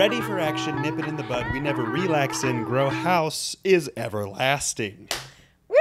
Ready for action, nip it in the bud. We never relax in. Grow house is everlasting. Woo!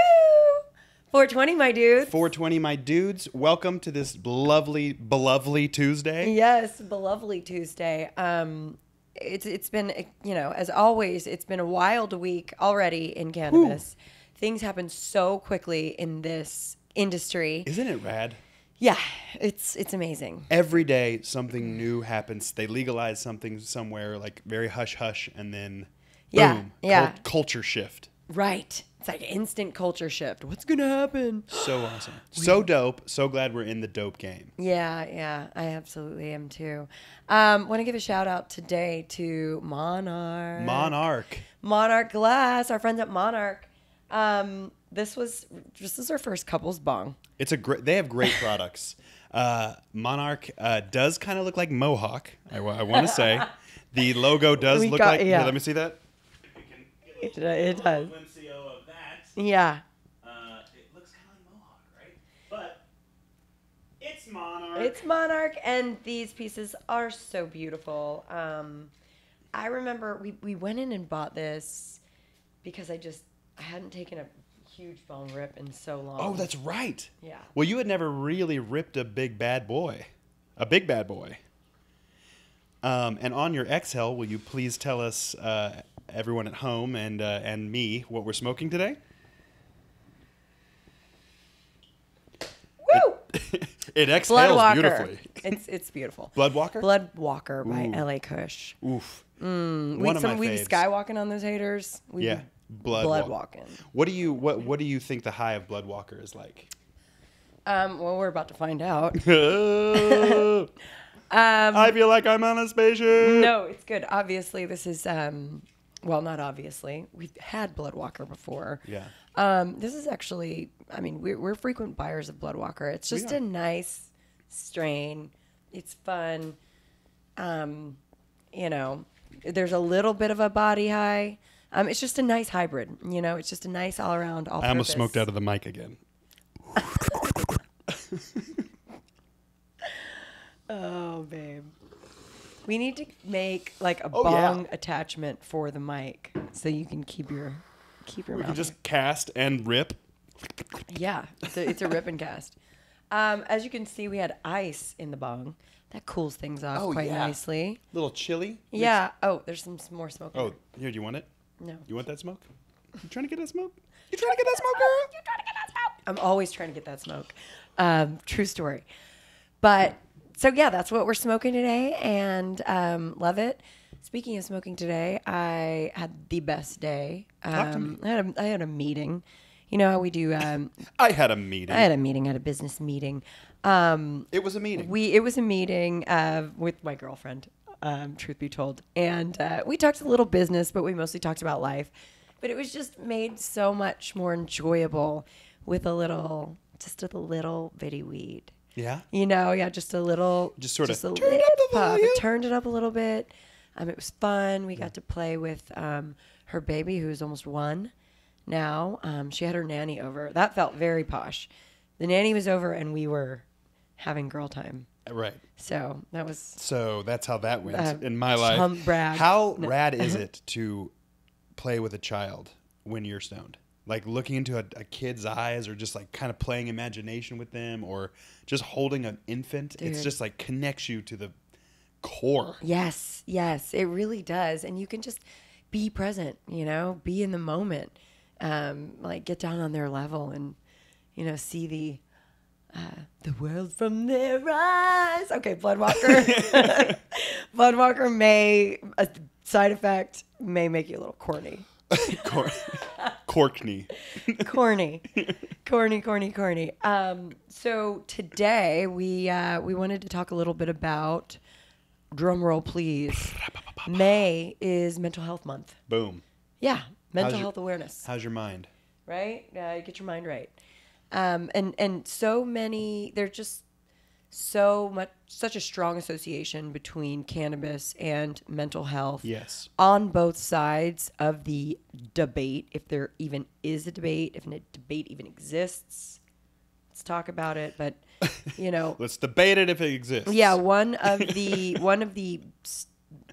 420, my dudes. 420, my dudes. Welcome to this lovely, belovely Tuesday. Yes, belovely Tuesday. Um, it's it's been you know as always it's been a wild week already in cannabis. Things happen so quickly in this industry. Isn't it rad? Yeah, it's it's amazing. Every day something new happens. They legalize something somewhere, like very hush hush, and then Yeah, boom, yeah. cul- culture shift. Right. It's like instant culture shift. What's gonna happen? So awesome. So dope. So glad we're in the dope game. Yeah, yeah, I absolutely am too. Um, Want to give a shout out today to Monark. Monark. Monark Glass, our friends at Monark. Um, this was this is our first couples bong. It's a great. They have great products. Uh, Monark uh, does kind of look like Mohawk. I, want to say the logo does We look got- like. here, yeah. let me see that. It, it does. That. Yeah, Uh, it looks kind of like Mohawk, right? But it's Monark. it's Monark, and these pieces are so beautiful. Um, I remember we we went in and bought this because I just I hadn't taken a huge bong rip in so long. oh, that's right. yeah. Well, you had never really ripped a big bad boy, a big bad boy. Um, and on your exhale, will you please tell us, uh, everyone at home and uh, and me, what we're smoking today? Woo! it exhales Bloodwalker. beautifully. It's it's beautiful. Bloodwalker. Bloodwalker by Ooh. L.A. Kush. Oof. Mm, One we, of some, we be skywalking on those haters. We Yeah. Blood, blood walk- walking. What do you what What do you think the high of blood walker is like? Um, well, we're about to find out. um, I feel like I'm on a spaceship. no, it's good. Obviously, this is um, well, not obviously. We've had Blood Walker before. Yeah. Um, this is actually, I mean, we're, we're frequent buyers of Blood Walker. It's just a nice strain. It's fun. Um, you know, there's a little bit of a body high. Um, it's just a nice hybrid. You know, it's just a nice all around. All I almost smoked out of the mic again. Oh, babe. We need to make like a Oh, yeah. bong attachment for the mic so you can keep your keep your We mouth. can just cast and rip. yeah, it's a, it's a rip and cast. Um, as you can see, we had ice in the bong. That cools things off Oh, quite yeah. nicely. Little chili. Yeah. Oh, there's some, more smoke. in Oh, here. Do you want it? No. You want that smoke? You trying to get that smoke? You trying to get that smoke, girl? You trying to get that smoke? I'm always trying to get that smoke. Um, true story. But so yeah, that's what we're smoking today, and um, love it. Speaking of smoking today, I had the best day. Um, Talk to me. I had a, I had a meeting. You know how we do. Um, I had a meeting. I had a meeting. I had a business meeting. Um, it was a meeting. we it was a meeting uh, with my girlfriend. Um, truth be told, and uh, we talked a little business, but we mostly talked about life. But it was just made so much more enjoyable with a little, just a little bitty weed. yeah. You know, yeah, just a little, Just sorta a turn little up the puff. volume. It turned it up a little bit. Um, it was fun. We got to play with um, her baby, who's almost one now. Um, she had her nanny over. That felt very posh. The nanny was over, and we were having girl time. Right. So that was So that's how that went Uh, in my life. hump brag. How No. rad is it to play with a child when you're stoned? Like looking into a, a kid's eyes, or just like kind of playing imagination with them, or just holding an infant. It's just like connects you to the core. yes, yes, it really does, and you can just be present. You know, be in the moment. Um, like get down on their level and you know see the uh, the world from their eyes. Okay, Bloodwalker. Bloodwalker may a side effect may make you a little corny. Cor- Corkney. corny, corny, corny, corny. Um, so today we uh, we wanted to talk a little bit about drum roll, please. May is Mental Health Month. Boom. Yeah, mental your- health awareness. How's your mind? right? Uh, get your mind right. Um, and and so many. There's just so much, such a strong association between cannabis and mental health. Yes. On both sides of the debate, if there even is a debate, if a debate even exists, Let's talk about it, but you know, Let's debate it if it exists. yeah, one of the one of the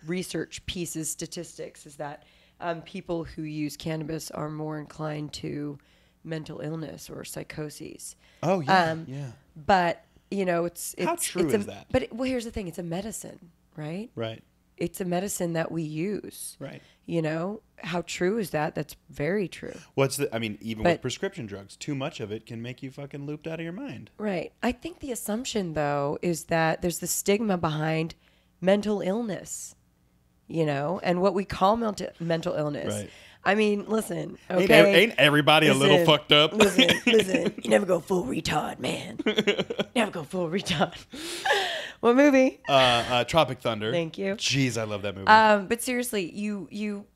research pieces statistics is that um, people who use cannabis are more inclined to mental illness or psychoses. Oh yeah. Um, yeah. But you know, it's it's How true it's a, is that? But it, well, here's the thing: it's a medicine, right? Right. It's a medicine that we use. Right. You know, how true is that? That's very true. What's the? I mean, even with prescription drugs, too much of it can make you fucking looped out of your mind. Right. I think the assumption, though, is that there's the stigma behind mental illness, you know, and what we call mental mental illness. Right. I mean, listen, okay. Ain't, ev- ain't everybody a little fucked up? listen, listen. You never go full retard, man. never go full retard. what movie? uh, uh, Tropic Thunder. Thank you. Jeez, I love that movie. Um, but seriously, you you,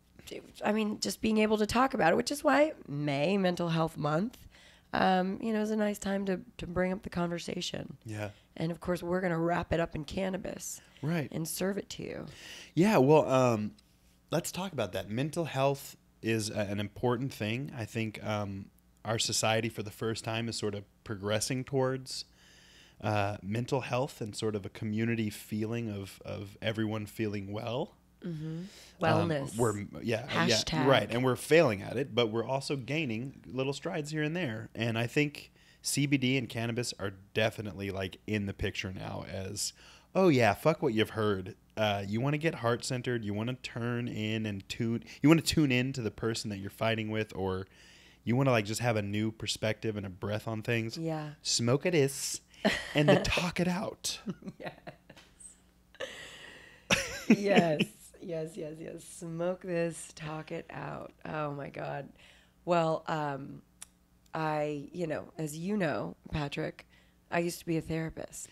I mean, just being able to talk about it, which is why May Mental Health Month, um, you know, is a nice time to to bring up the conversation. yeah. And of course, we're gonna wrap it up in cannabis Right. and serve it to you. Yeah, well, um, let's talk about that. Mental health is a, an important thing. I think um, our society, for the first time, is sort of progressing towards uh, mental health and sort of a community feeling of, of everyone feeling well. Um, Wellness. we're yeah, Hashtag. yeah, right, and we're failing at it, but we're also gaining little strides here and there. And I think CBD and cannabis are definitely like in the picture now as, oh yeah, fuck what you've heard. Uh, you want to get heart centered. You want to turn in and tune. You want to tune in to the person that you're fighting with, or you want to like just have a new perspective and a breath on things. Yeah. Smoke it is, and then talk it out. yes, yes, yes, yes. Smoke this, talk it out. Oh my God. Well, um, I, you know, as you know, Patrick, I used to be a therapist.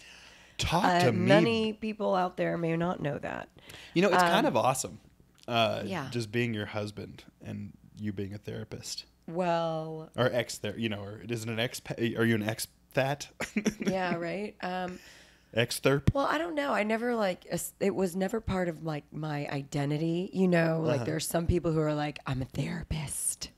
Talk Uh, to me. many people out there may not know that. You know, it's kind of awesome. Uh, Um, yeah. Just being your husband and you being a therapist Well, or ex there, you know, or is it an ex? Are you an ex that? yeah, right. Um, ex therp. Well, I don't know. I never like it was never part of like my identity. You know, like Uh-huh. there's some people who are like, I'm a therapist.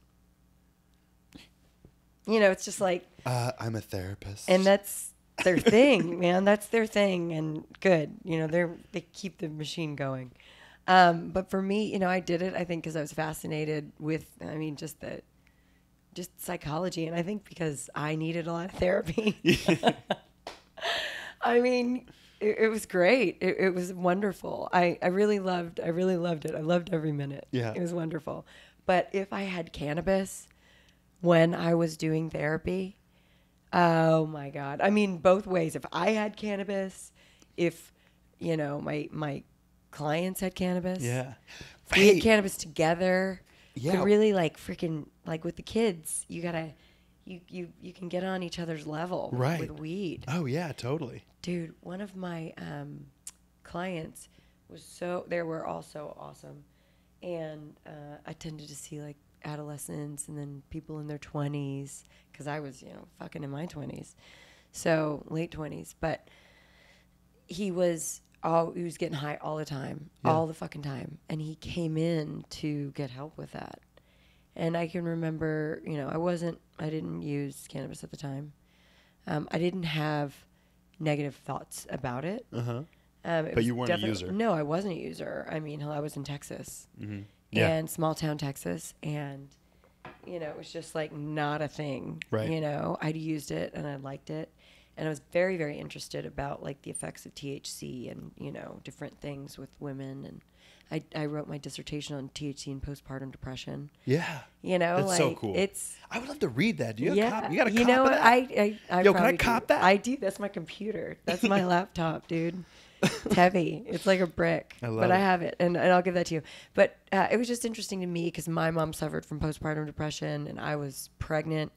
You know, it's just like, Uh, I'm a therapist. and that's their thing, man. That's their thing, and good. You know, they're they keep the machine going. Um, but for me, you know, I did it. I think because I was fascinated with. I mean, just the just psychology, and I think because I needed a lot of therapy. I mean, it, it was great. It, it was wonderful. I, I really loved. I really loved it. I loved every minute. Yeah. it was wonderful. But if I had cannabis when I was doing therapy, oh my god! I mean, both ways. If I had cannabis, if you know my my clients had cannabis, yeah. we had cannabis together. Yeah. Could really like freaking like with the kids, you gotta. You, you, you can get on each other's level Right. with weed. oh yeah, totally. Dude, one of my um, clients was so, they were all so awesome. And uh, I tended to see like adolescents and then people in their 20s because I was, you know, fucking in my 20s. So late 20s. But he was all, he was getting high all the time, Yeah. all the fucking time. And he came in to get help with that. And I can remember, you know, I wasn't, I didn't use cannabis at the time. Um, I didn't have negative thoughts about it. Uh huh. Um, it But you weren't a user. No, I wasn't a user. I mean, hell, I was in Texas Mm-hmm. Yeah. and small town Texas, and you know, it was just like not a thing. Right. You know, I'd used it and I liked it, and I was very, very interested about like the effects of THC and you know different things with women, and I I wrote my dissertation on THC and postpartum depression. Yeah. You know, That's like so cool. it's I would love to read that. Do you have yeah, a copy? You got a you copy know of what? that? I, I, I Yo, can I probably do. cop that? I do. That's my computer. That's my laptop, dude. It's heavy. It's like a brick. I love but I have it, and, and I'll give that to you. But uh, it was just interesting to me because my mom suffered from postpartum depression, and I was pregnant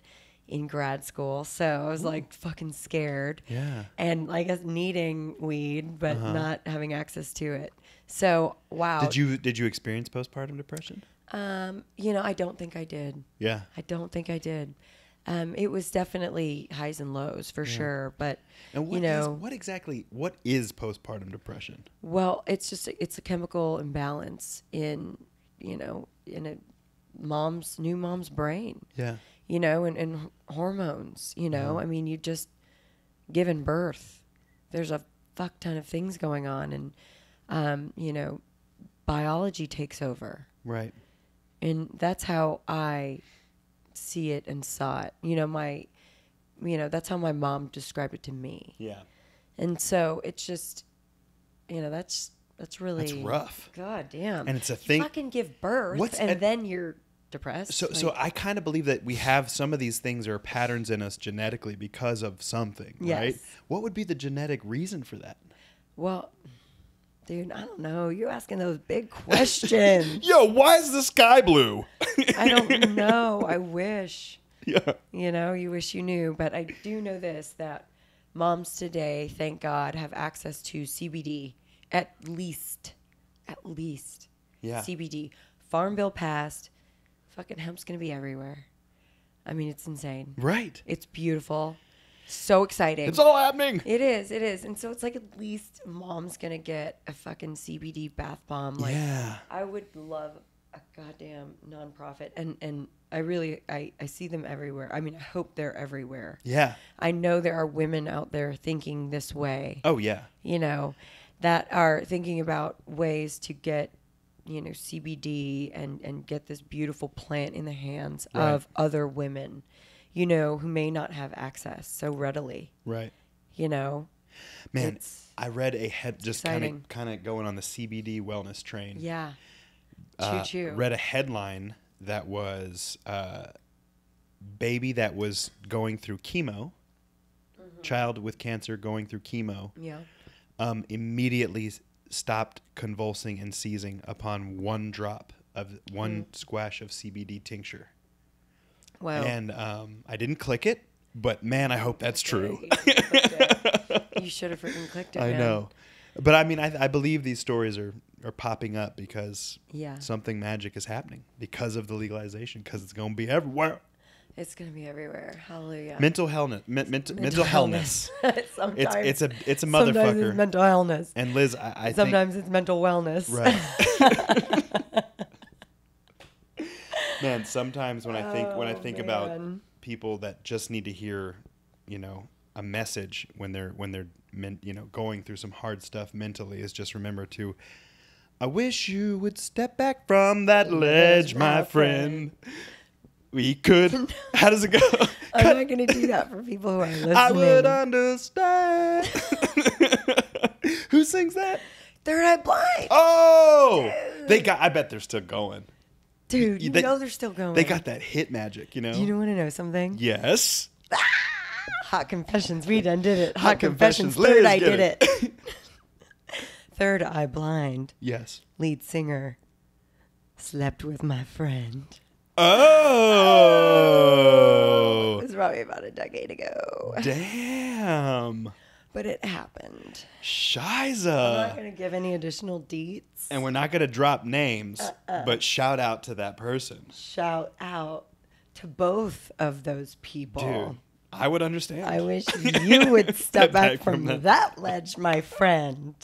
in grad school, so I was like fucking scared. Yeah. And I guess needing weed, but not having access to it. So wow. Uh-huh. Did you did you experience postpartum depression? Um, you know, I don't think I did. Yeah. I don't think I did. Um, it was definitely highs and lows for sure, but And what you is- know, what exactly what is postpartum depression? well, it's just it's a chemical imbalance in you know in a mom's new mom's brain, Yeah. you know, and, and hormones. You know, Uh-huh. I mean, you just given birth. There's a fuck ton of things going on, and um, you know, biology takes over, Right. and that's how I see it and saw it. You know, my, you know, that's how my mom described it to me, Yeah. and so it's just, you know, that's that's really That's rough. God damn, And it's a You thing- fucking give birth, What's- and and- then you're depressed. So, so I kind of believe that we have some of these things or patterns in us genetically because of something, right? What would be the genetic reason for that? well, dude, I don't know. You're asking those big questions. Yo, why is the sky blue? I don't know. I wish. yeah. You know, you wish you knew, but I do know this that moms today, thank God, have access to CBD at least, at least. Yeah. CBD. Farm bill passed. Fucking hemp's gonna be everywhere. I mean, it's insane. Right. It's beautiful. So exciting. It's all happening. it is, it is. And so it's like at least mom's gonna get a fucking CBD bath bomb. Like yeah. I would love a goddamn nonprofit and and I really I, I see them everywhere. I mean I hope they're everywhere. Yeah. I know there are women out there thinking this way, Oh yeah. you know, that are thinking about ways to get, you know, CBD and and get this beautiful plant in the hands Right. of other women, you know, who may not have access so readily, Right. you know. Man, It's I read a head just kind of kind of going on the CBD wellness train. Yeah. Choo uh, choo. read a headline that was uh, baby that was going through chemo, Mm-hmm. child with cancer going through chemo, yeah. um, immediately stopped convulsing and seizing upon one drop of one Mm. squash of CBD tincture. Well, And um, I didn't click it, but man, I hope that's true. you should have freaking clicked it. I man. know. But I mean, I, I believe these stories are, are popping up because Yeah. something magic is happening because of the legalization, because it's going to be everywhere. It's gonna be everywhere. Hallelujah. Mental hellness. Men, mental, mental hellness. sometimes It's it's a it's a sometimes motherfucker. it's mental illness. and Liz, I, I sometimes it's mental wellness. right. Man, sometimes when I think when I Oh, think about people that just need to hear, you know, a message when they're when they're men, you know going through some hard stuff mentally is just remember to. I wish you would step back from that ledge, my my friend. We could. How does it go? I'm not gonna do that for people who are listening. I would understand. Who sings that? Third Eye Blind, Oh, they got. I bet they're still going. Dude. You they- know they're still going. They got that hit magic, you know. Do you want to know something? yes. Ah, hot confessions. We done did it. Hot, Hot confessions. confessions. Third get did it. it. Third Eye Blind Yes. lead singer slept with my friend. Oh. oh it was probably about a decade ago, Damn. But it happened. Shiza. I'm not gonna give any additional deets. And we're not gonna drop names, Uh-uh. but shout out to that person, Shout out to both of those people. dude. I would understand. I wish you would step back, back from, from that. that. ledge, my friend.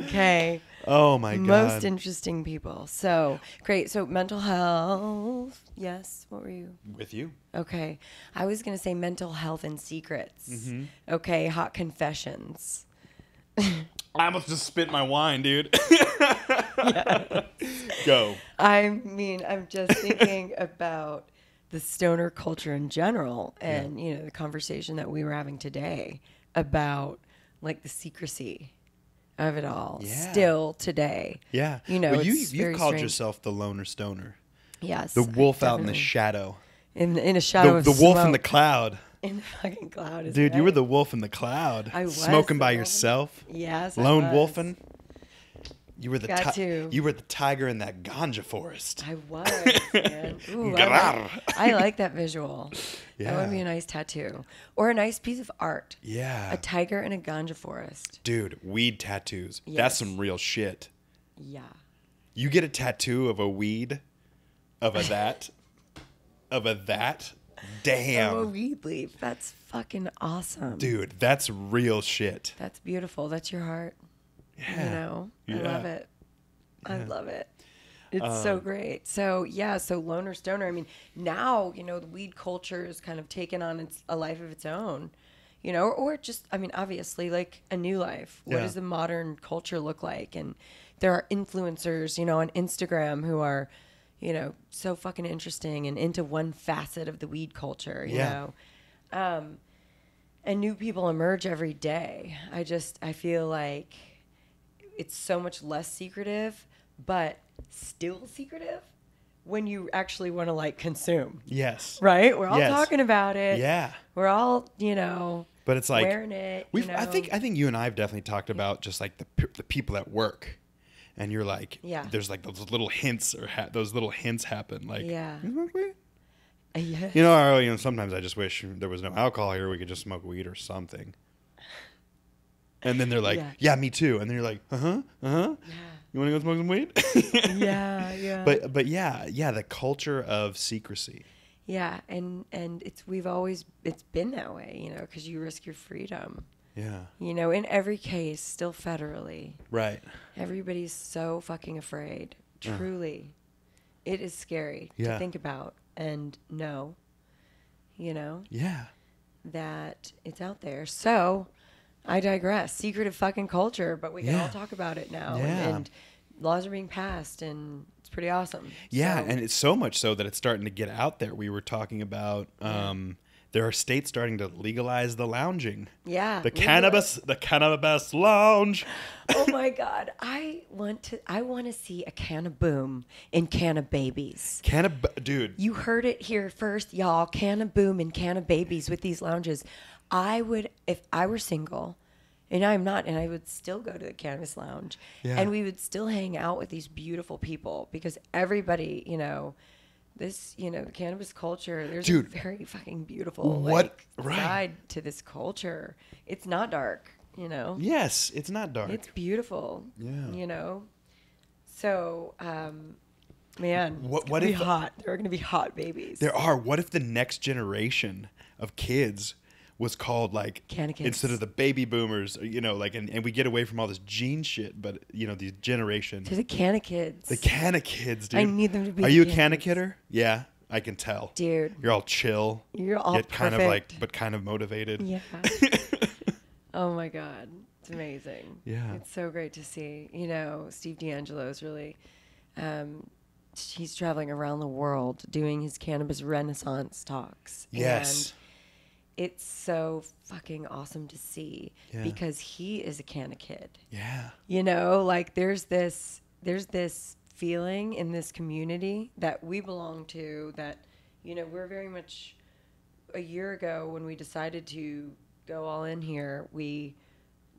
Okay. Oh my god. Most interesting people. So great. So mental health. Yes. What were you? With you. Okay. I was going to say mental health and secrets. Mm-hmm. Okay. Hot confessions. I almost just spit my wine, dude. Go. I mean, I'm just thinking about the stoner culture in general and, you know, the conversation that we were having today about like the secrecy of it all Yeah. still today. Yeah. You know, well, you it's you very called strange. yourself the loner stoner, Yes. the wolf out in the shadow, in, in a shadow the, of the wolf in the cloud. in the fucking cloud. Dude, you were the wolf in the cloud. I was smoking by wolf yourself, yes, lone wolfing. You were the Got ti- you were the tiger in that ganja forest. I was. Ooh, I, like, I like that visual. That would be a nice tattoo or a nice piece of art. Yeah, A tiger in a ganja forest. dude, weed tattoos. That's some real shit. Yeah. You get a tattoo of a weed, of a that, of a that. Damn, Oh, a weed leaf. That's fucking awesome. dude, that's real shit. That's beautiful. That's your heart. Yeah. You know, I love it. I love it. It's so great. So yeah, so loner stoner. I mean, now you know the weed culture is kind of taken on its a life of its own. you know, or just, I mean, obviously, like a new life. What Yeah. does the modern culture look like? And there are influencers, you know, on Instagram who are, you know, so fucking interesting and into one facet of the weed culture, you Yeah. know. Um, and new people emerge every day. I just, I feel like it's so much less secretive, but still secretive when you actually want to like consume. Yes. Right? We're all Yes. talking about it. Yeah. We're all, you know, But it's like wearing it. We've, I know. think I think you and I have definitely talked about just like the the people at work, and you're like, Yeah. there's like those little hints or ha- those little hints happen, like, Yeah. "You smoke weed?" Yeah. You know, I, you know, sometimes I just wish there was no alcohol here. We could just smoke weed or something. And then they're like, Yeah. yeah, me too. And then you're like, uh huh, uh huh. Yeah. You want to go smoke some weed? Yeah, yeah. But but yeah, yeah, the culture of secrecy. Yeah, and and it's we've always it's been that way, you know, because you risk your freedom. Yeah. You know, in every case, still federally, Right. everybody's so fucking afraid. Truly, it is scary Yeah. to think about and know. You know Yeah. that it's out there. So, I digress. Secretive fucking culture, but we can Yeah. all talk about it now. Yeah. And, laws are being passed, and it's pretty awesome. Yeah, So- and it's so much so that it's starting to get out there. We were talking about um, there are states starting to legalize the lounging, yeah, the cannabis, the cannabis lounge. oh my god i want to i want to see a can of boom in can of babies Cannabis, dude. you heard it here first y'all can of boom and can of babies with these lounges i would if i were single and i'm not and i would still go to the cannabis lounge Yeah. and we would still hang out with these beautiful people because everybody you know this you know cannabis culture there's Dude. a very fucking beautiful What- like, right. side to this culture it's not dark you know Yes, it's not dark. it's beautiful. Yeah. You know? So, um, man, What- what if- be hot? There are going to be hot babies. there are. What if the next generation of kids was called like kids. instead of the baby boomers, you know, like and, and we get away from all this gene shit, but you know, these generations. to the Canna kids. The canna kids, dude. I need them to be Are you a kids. kidder? Yeah, I can tell. Dude, You're all chill. you're all yet kind of like, but kind of motivated. Yeah. oh my God. It's amazing. Yeah. It's so great to see. You know, Steve DeAngelo is really, um, he's traveling around the world doing his cannabis renaissance talks. Yes. And it's so fucking awesome to see Yeah. because he is a canna kid. Yeah. you know like there's this there's this feeling in this community that we belong to that you know we're very much a year ago when we decided to go all in here we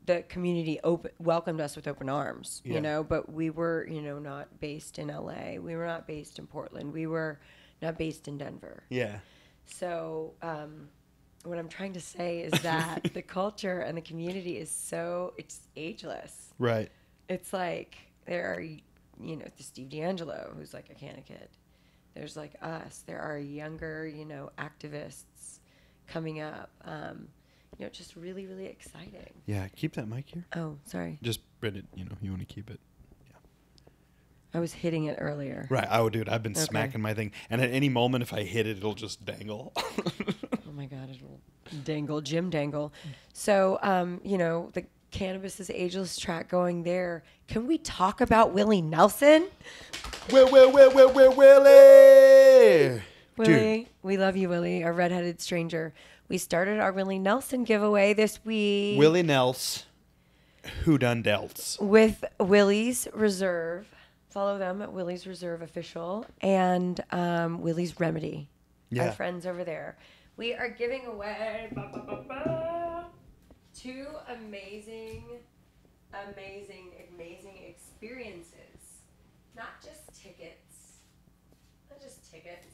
the community open, welcomed us with open arms Yeah. you know but we were you know not based in LA we were not based in Portland we were not based in Denver Yeah. so, um, what I'm trying to say is that the culture and the community is so it's ageless. Right. It's like there are, you know, the Steve DeAngelo who's like a canna kid. There's like us. There are younger, you know, activists coming up. Um, you know, just really, really exciting. Yeah. Keep that mic here. Oh, sorry, Just spread it. You know, you want to keep it. Yeah. I was hitting it earlier. Right. Oh, dude, I've been Okay. smacking my thing, and at any moment, if I hit it, it'll just dangle. Oh my God, it'll dangle, Jim dangle. So, um, you know, the cannabis is ageless track going there. Can we talk about Willie Nelson? Will, will, will, will, will, Willie. Willie, we love you, Willie, our redheaded stranger. We started our Willie Nelson giveaway this week Willie Nels. Who done delts? with Willie's Reserve. Follow them at Willie's Reserve Official and um, Willie's Remedy. Yeah. Our friends over there. We are giving away ba, ba, ba, ba, two amazing, amazing, amazing experiences. Not just tickets, not just tickets,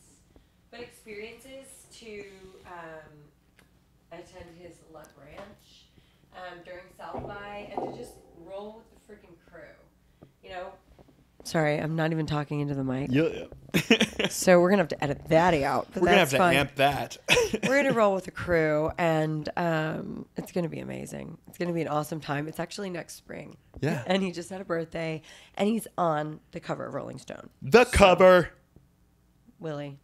but experiences to um, attend his Luck Ranch um, during South by and to just roll with the freaking crew. You know. Sorry, I'm not even talking into the mic. Yeah. So we're gonna have to edit that out. But We're gonna have to fine. amp that. We're gonna roll with the crew, and um, it's gonna be amazing. It's gonna be an awesome time. It's actually next spring. Yeah. And he just had a birthday, and he's on the cover of Rolling Stone. the cover. Willie,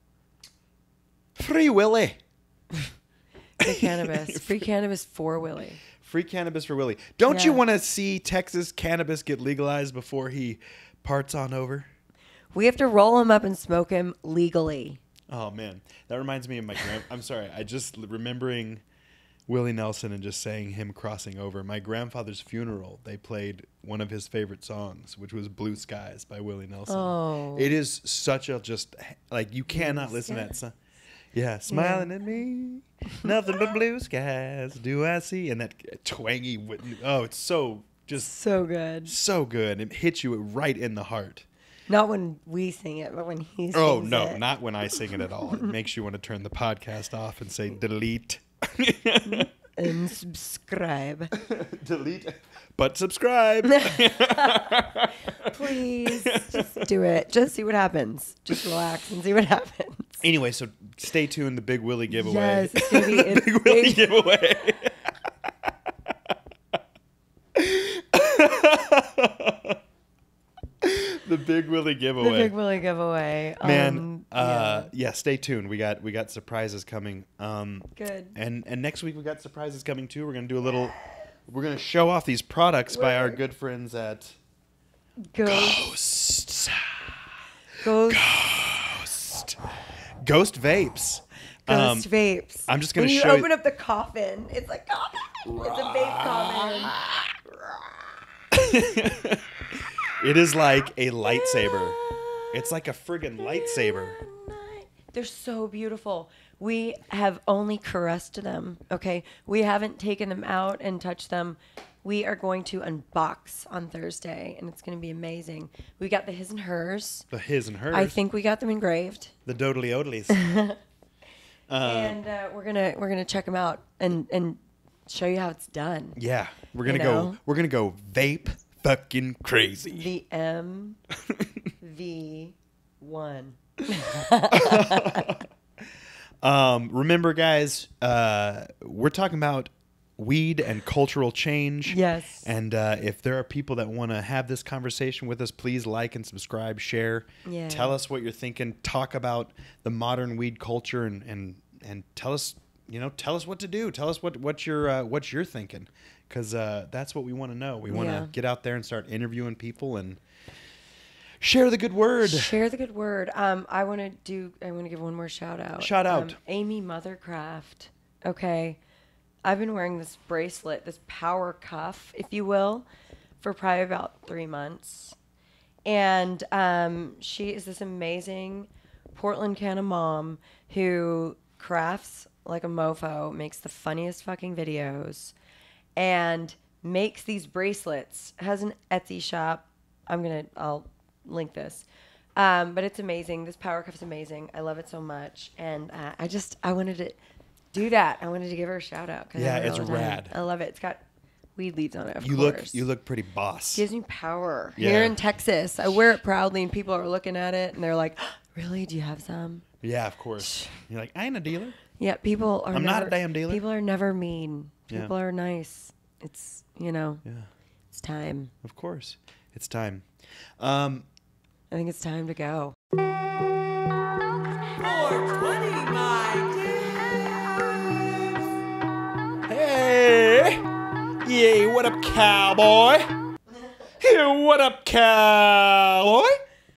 Free Willie. Free cannabis. Free cannabis for Willie. Free cannabis for Willie. Don't you want to see Texas cannabis get legalized before he parts on over? We have to roll him up and smoke him legally. Oh man, that reminds me of my grand. I'm sorry, I just remembering Willie Nelson and just saying him crossing over. My grandfather's funeral, they played one of his favorite songs, which was "Blue Skies" by Willie Nelson. Oh. it is such a just like you cannot listen to that song. Yeah, smiling at me, nothing but blue skies do I see, and that twangy. Oh, it's so just So good. so good. It hits you right in the heart. Not when we sing it, but when he sings Oh no, it. not when I sing it at all. It makes you want to turn the podcast off and say delete. And subscribe. delete. But subscribe. Please, just do it. Just see what happens. Just relax and see what happens. anyway, so stay tuned. The Big Willie giveaway. Yes, it's gonna be the it's Big Willie giveaway. Big Willie giveaway. The Big Willie giveaway. Man, Um, uh, yeah. stay tuned. We got we got surprises coming. Um, Good. And and next week we got surprises coming too. We're gonna do a little. We're gonna show off these products by our good friends at Ghost. Ghost. Ghost. Ghost. Ghost vapes. Um, Ghost vapes. I'm just gonna when you show you- open up the coffin, it's like coffin. It's a vape coffin. it is like a lightsaber. It's like a friggin' lightsaber. They're so beautiful. We have only caressed them. Okay, we haven't taken them out and touched them. We are going to unbox on Thursday, and it's going to be amazing. We got the his and hers. The his and hers. I think we got them engraved, the dodely odleys. and uh, we're gonna we're gonna check them out and and show you how it's done. yeah, we're gonna You go. We're gonna go vape fucking crazy. The M V one. Um, remember, guys, uh, we're talking about weed and cultural change. Yes. And uh, if there are people that want to have this conversation with us, please like and subscribe, share. Yeah. Tell us what you're thinking. Talk about the modern weed culture and and and tell us, you know, tell us what to do. Tell us what what you're uh, what you're thinking, because uh, that's what we want to know. We want to Yeah. get out there and start interviewing people and share the good word. Share the good word. Um, I want to do. I want to give one more shout out. Shout out. Um, Amy Mothercraft. Okay, I've been wearing this bracelet, this power cuff, if you will, for probably about three months, and um, she is this amazing Portland of mom who crafts like a mofo, makes the funniest fucking videos, and makes these bracelets. Has an Etsy shop. I'm gonna. I'll link this. Um, but it's amazing. This power cuff's amazing. I love it so much, and uh, I just I wanted to do that. I wanted to give her a shout out. Yeah, it's all the time. rad. I love it. It's got weed leaves on it. Of You course. look you look pretty boss. Gives me power Yeah. here in Texas. I wear it proudly, and people are looking at it, and they're like, "Really? Do you have some?" Yeah, of course. You're like, I ain't a dealer. Yeah, people are. I'm not a damn dealer. People are never mean. Yeah. People are nice. It's you know, Yeah, it's time. of course. It's time. Um, I think it's time to go. 420, my hey, yeah, what up, cowboy? Hey, what up, cowboy?